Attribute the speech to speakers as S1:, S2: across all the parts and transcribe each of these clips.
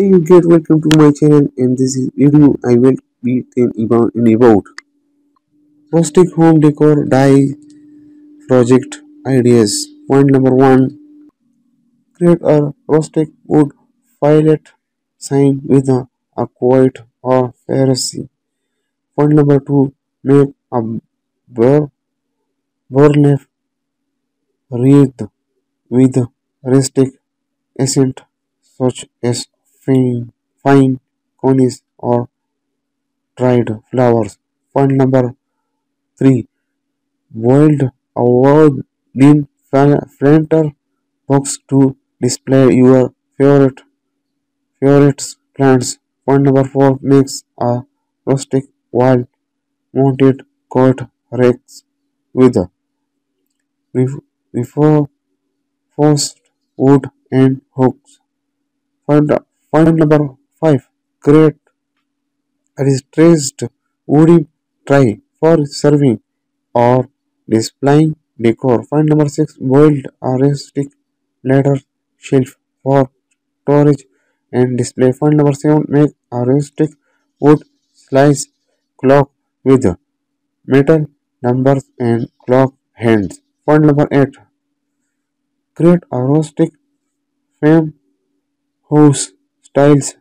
S1: Hey you guys, welcome to my channel and this is video I will be telling about, in about rustic home decor dye project ideas. Point number one, create a rustic wood fillet sign with a, a quote or pharisee. Point number two, make a bur burlap wreath with rustic accent such as fine, conies or dried flowers. Point number three. Boiled a wooden planter box to display your favorite plants. Point number four. Makes a rustic wall mounted coat racks with reinforced wood and hooks. Point, point number five. Create a distressed wooden tray for serving or displaying decor. Point number six. Boiled a rustic ladder shelf for storage and display. Point number seven. Make a rustic wood slice clock with metal numbers and clock hands. Point number eight. Create a rustic frame house styles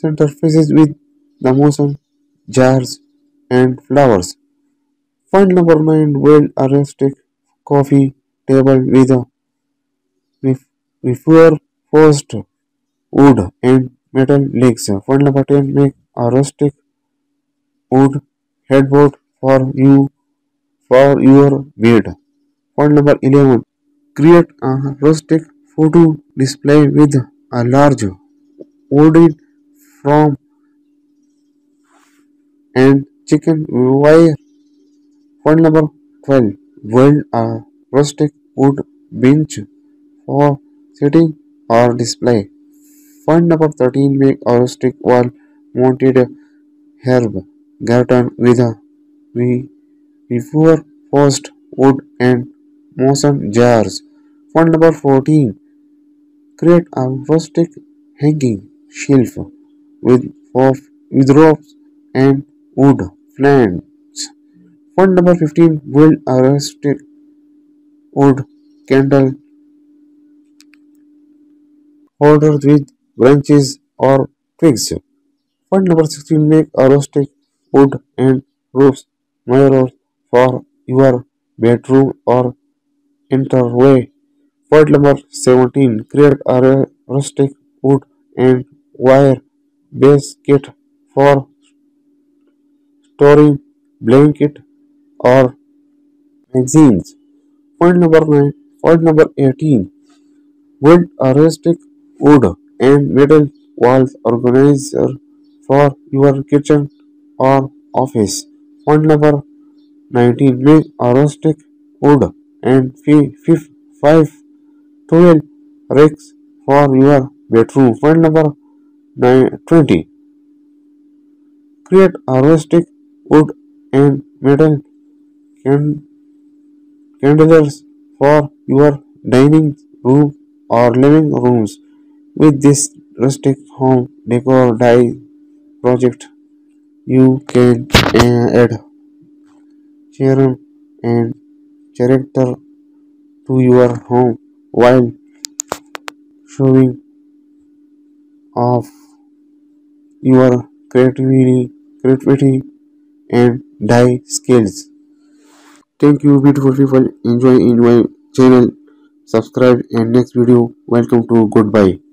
S1: centerpieces with the mason jars and flowers. Point number 9 build a rustic coffee table with a reinforced wood and metal legs. Point number 10 make a rustic wood headboard for you for your bed. Point number 11 create a rustic photo display with a large wooden frame and chicken wire. Point number 12. Build a rustic wood bench for sitting or display. Point number 13. Make a rustic wall mounted herb garden with a reinforced wood and mason jars. Point number 14. Create a rustic hanging shelf with, of, with ropes and wood plants. Point number 15. Build a rustic wood candle holder with branches or twigs. Point number 16. Make a rustic wood and roofs mirrors for your bedroom or entryway. Point number 17. Create a rustic wood and wire basket for storing blanket or magazines. Point number 9. Point number 18. Build a rustic wood and metal wall organizer for your kitchen or office. Point number 19. Make a rustic wood and 5 12 racks for your bedroom. Point number 20. Create rustic wood and metal candles for your dining room or living rooms. With this rustic home decor dye project, you can add charm and character to your home while showing off your creativity, creativity and DIY skills. Thank you beautiful people. Enjoy in my channel. Subscribe and next video. Welcome to goodbye